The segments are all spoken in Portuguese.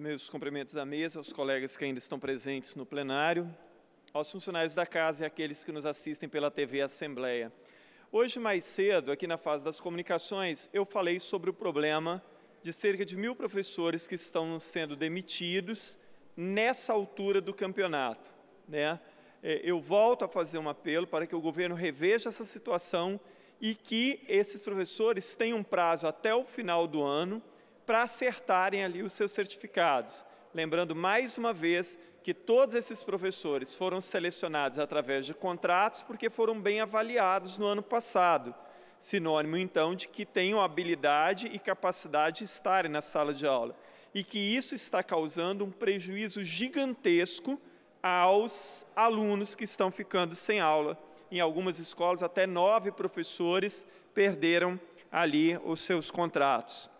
Meus cumprimentos à mesa, aos colegas que ainda estão presentes no plenário, aos funcionários da casa e àqueles que nos assistem pela TV Assembleia. Hoje, mais cedo, aqui na fase das comunicações, eu falei sobre o problema de cerca de mil professores que estão sendo demitidos nessa altura do campeonato. Né? É, eu volto a fazer um apelo para que o governo reveja essa situação e que esses professores tenham prazo até o final do ano para acertarem ali os seus certificados. Lembrando mais uma vez que todos esses professores foram selecionados através de contratos porque foram bem avaliados no ano passado. Sinônimo, então, de que tenham habilidade e capacidade de estarem na sala de aula. E que isso está causando um prejuízo gigantesco aos alunos que estão ficando sem aula. Em algumas escolas, até nove professores perderam ali os seus contratos.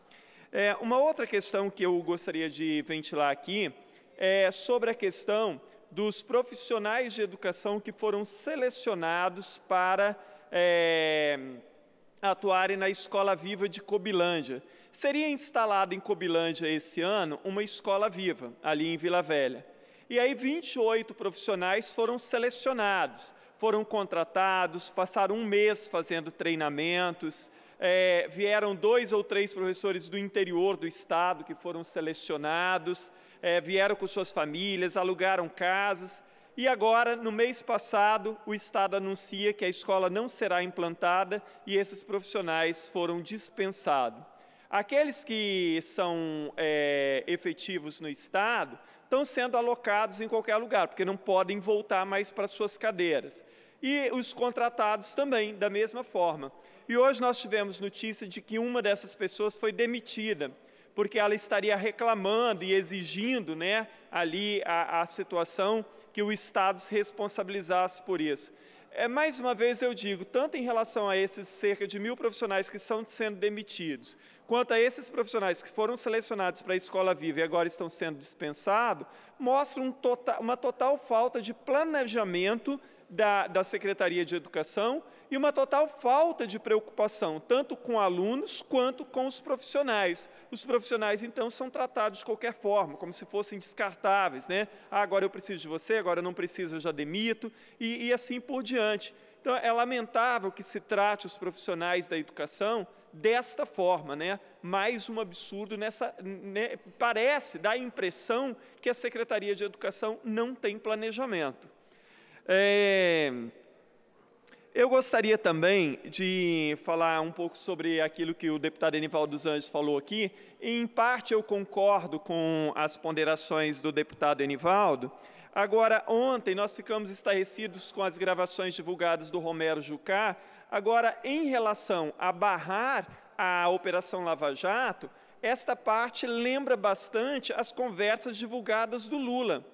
É, uma outra questão que eu gostaria de ventilar aqui é sobre a questão dos profissionais de educação que foram selecionados para é, atuarem na Escola Viva de Cobilândia. Seria instalada em Cobilândia esse ano uma escola viva, ali em Vila Velha. E aí 28 profissionais foram selecionados, foram contratados, passaram um mês fazendo treinamentos, é, vieram dois ou três professores do interior do estado que foram selecionados, é, vieram com suas famílias, alugaram casas, e agora, no mês passado, o Estado anuncia que a escola não será implantada e esses profissionais foram dispensados. Aqueles que são é, efetivos no Estado estão sendo alocados em qualquer lugar, porque não podem voltar mais para suas cadeiras. E os contratados também, da mesma forma. E hoje nós tivemos notícia de que uma dessas pessoas foi demitida, porque ela estaria reclamando e exigindo né, ali a, a situação que o Estado se responsabilizasse por isso. É, mais uma vez eu digo, tanto em relação a esses cerca de mil profissionais que estão sendo demitidos, quanto a esses profissionais que foram selecionados para a Escola Viva e agora estão sendo dispensados, mostra um total, uma total falta de planejamento da, da Secretaria de Educação e uma total falta de preocupação, tanto com alunos quanto com os profissionais. Os profissionais, então, são tratados de qualquer forma, como se fossem descartáveis. Né? Ah, agora eu preciso de você, agora eu não preciso, eu já demito, e, e assim por diante. Então, é lamentável que se trate os profissionais da educação desta forma, né? mais um absurdo nessa. Né? Parece, dá a impressão que a Secretaria de Educação não tem planejamento. É, eu gostaria também de falar um pouco sobre aquilo que o deputado Enivaldo dos Anjos falou aqui. Em parte, eu concordo com as ponderações do deputado Enivaldo. Agora, ontem nós ficamos estarrecidos com as gravações divulgadas do Romero Jucá. Agora, em relação a barrar a Operação Lava Jato, esta parte lembra bastante as conversas divulgadas do Lula.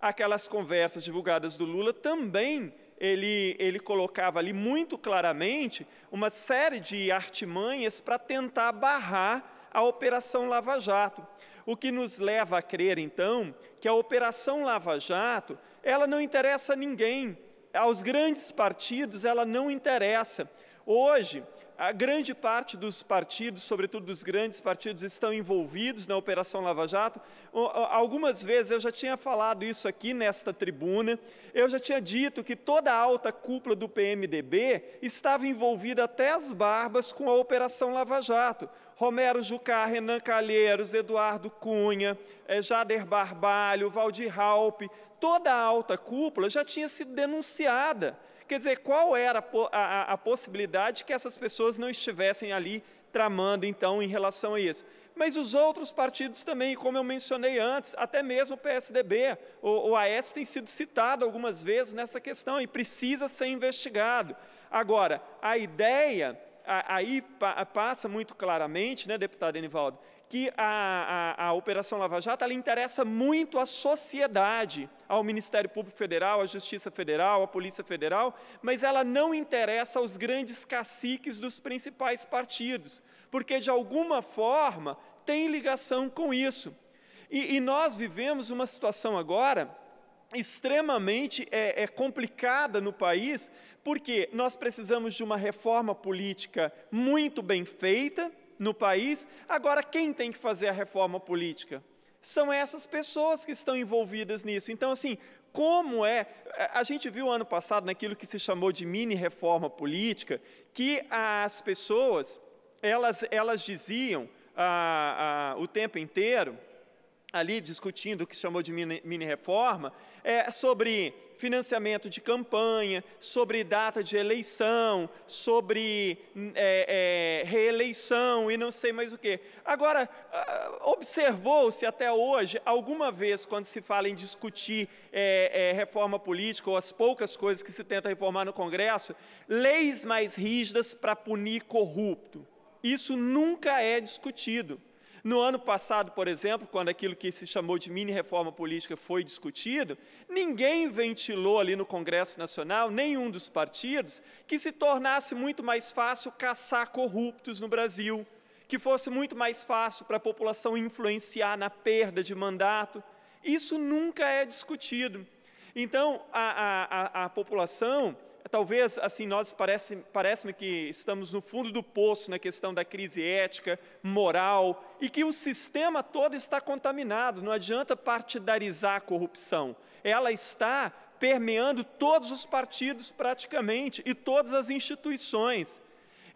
Aquelas conversas divulgadas do Lula também ele, ele colocava ali muito claramente uma série de artimanhas para tentar barrar a Operação Lava Jato. O que nos leva a crer, então, que a Operação Lava Jato, ela não interessa a ninguém, aos grandes partidos ela não interessa. Hoje, a grande parte dos partidos, sobretudo dos grandes partidos, estão envolvidos na Operação Lava Jato. Algumas vezes eu já tinha falado isso aqui nesta tribuna, eu já tinha dito que toda a alta cúpula do PMDB estava envolvida até as barbas com a Operação Lava Jato. Romero Jucá, Renan Calheiros, Eduardo Cunha, eh, Jader Barbalho, Valdir Raupe, toda a alta cúpula já tinha sido denunciada Quer dizer, qual era a, a, a possibilidade que essas pessoas não estivessem ali tramando, então, em relação a isso? mas os outros partidos também, como eu mencionei antes, até mesmo o PSDB, o, o AS tem sido citado algumas vezes nessa questão e precisa ser investigado. Agora, a ideia aí passa muito claramente, né, deputado Enivaldo, que a, a, a, Operação Lava Jato ela interessa muito à sociedade, ao Ministério Público Federal, à Justiça Federal, à Polícia Federal, mas ela não interessa aos grandes caciques dos principais partidos, porque de alguma forma tem ligação com isso. E, e nós vivemos uma situação agora extremamente é, é complicada no país, porque nós precisamos de uma reforma política muito bem feita, no país. Agora, quem tem que fazer a reforma política? são essas pessoas que estão envolvidas nisso. Então, assim, como é. A gente viu ano passado, naquilo que se chamou de mini reforma política, que as pessoas, elas, elas diziam ah, ah, o tempo inteiro, ali discutindo o que chamou de mini, mini reforma, é, sobre financiamento de campanha, sobre data de eleição, sobre é, é, reeleição e não sei mais o que. Agora, ah, observou-se até hoje, alguma vez, quando se fala em discutir é, é, reforma política ou as poucas coisas que se tenta reformar no Congresso, leis mais rígidas para punir corrupto. Isso nunca é discutido. No ano passado, por exemplo, quando aquilo que se chamou de mini reforma política foi discutido, ninguém ventilou ali no Congresso Nacional, nenhum dos partidos, que se tornasse muito mais fácil caçar corruptos no Brasil, que fosse muito mais fácil para a população influenciar na perda de mandato. Isso nunca é discutido. Então, a, a, a população talvez assim nós parece parece-me que estamos no fundo do poço na questão da crise ética, moral e que o sistema todo está contaminado. Não adianta partidarizar a corrupção. Ela está permeando todos os partidos praticamente e todas as instituições.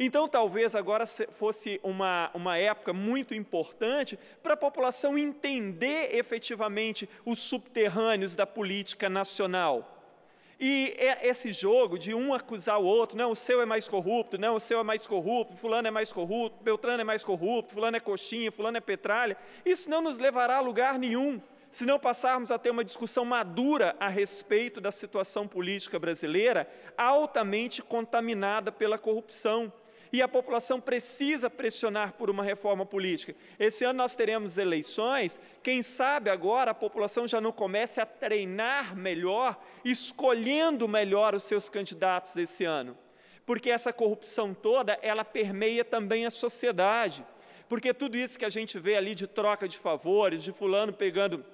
Então, talvez agora fosse uma, uma época muito importante para a população entender efetivamente os subterrâneos da política nacional e é esse jogo de um acusar o outro, não, o seu é mais corrupto, não, o seu é mais corrupto, fulano é mais corrupto, Beltrano é mais corrupto, fulano é coxinha, fulano é petralha, isso não nos levará a lugar nenhum, se não passarmos a ter uma discussão madura a respeito da situação política brasileira, altamente contaminada pela corrupção e a população precisa pressionar por uma reforma política. Esse ano nós teremos eleições, quem sabe agora a população já não comece a treinar melhor, escolhendo melhor os seus candidatos esse ano. Porque essa corrupção toda, ela permeia também a sociedade. Porque tudo isso que a gente vê ali de troca de favores, de fulano pegando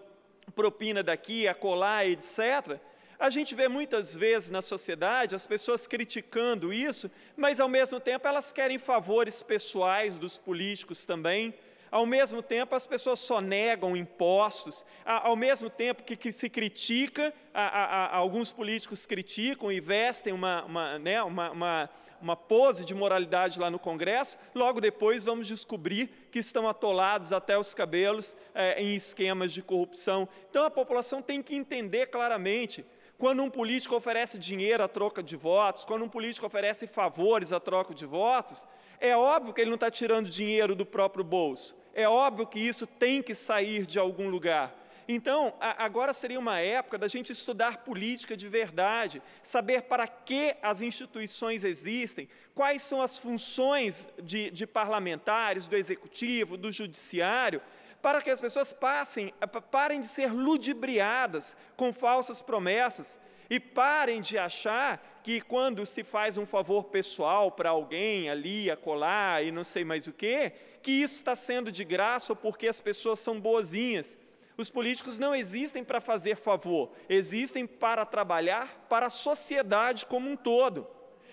propina daqui, acolá, etc., a gente vê muitas vezes na sociedade as pessoas criticando isso, mas ao mesmo tempo elas querem favores pessoais dos políticos também. Ao mesmo tempo, as pessoas só negam impostos, ao mesmo tempo que, se critica, a, a, a, alguns políticos criticam e vestem uma, uma, né, uma, uma pose de moralidade lá no Congresso, logo depois vamos descobrir que estão atolados até os cabelos é, em esquemas de corrupção. Então, a população tem que entender claramente quando um político oferece dinheiro à troca de votos, quando um político oferece favores à troca de votos, é óbvio que ele não está tirando dinheiro do próprio bolso. É óbvio que isso tem que sair de algum lugar. Então, agora seria uma época da gente estudar política de verdade, saber para que as instituições existem, quais são as funções de, de parlamentares, do executivo, do judiciário, para que as pessoas passem, eh, parem de ser ludibriadas com falsas promessas e parem de achar que quando se faz um favor pessoal para alguém ali, acolá e não sei mais o que, que isso está sendo de graça ou porque as pessoas são boazinhas. Os políticos não existem para fazer favor, existem para trabalhar para a sociedade como um todo.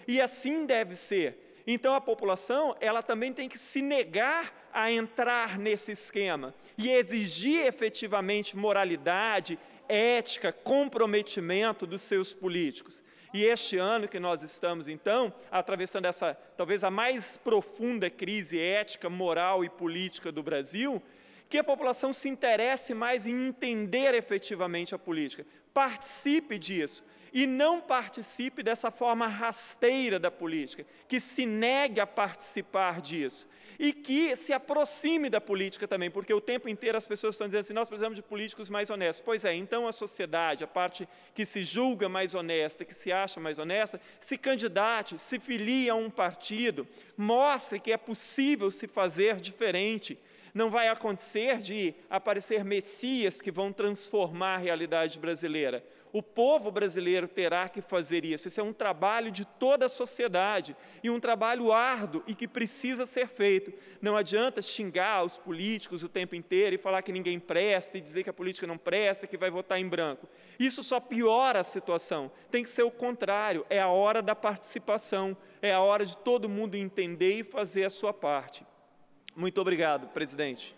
E assim deve ser. Então a população, ela também tem que se negar a entrar nesse esquema e exigir efetivamente moralidade, ética, comprometimento dos seus políticos. E este ano que nós estamos, então, atravessando essa, talvez a mais profunda crise ética, moral e política do Brasil, que a população se interesse mais em entender efetivamente a política, participe disso, e não participe dessa forma rasteira da política, que se negue a participar disso e que se aproxime da política também, porque o tempo inteiro as pessoas estão dizendo assim: nós precisamos de políticos mais honestos. Pois é, então a sociedade, a parte que se julga mais honesta, que se acha mais honesta, se candidate, se filie a um partido, mostre que é possível se fazer diferente. Não vai acontecer de aparecer messias que vão transformar a realidade brasileira o povo brasileiro terá que fazer isso. Isso é um trabalho de toda a sociedade e um trabalho árduo e que precisa ser feito. Não adianta xingar os políticos o tempo inteiro e falar que ninguém presta e dizer que a política não presta, que vai votar em branco. Isso só piora a situação. Tem que ser o contrário. É a hora da participação, é a hora de todo mundo entender e fazer a sua parte. Muito obrigado, presidente.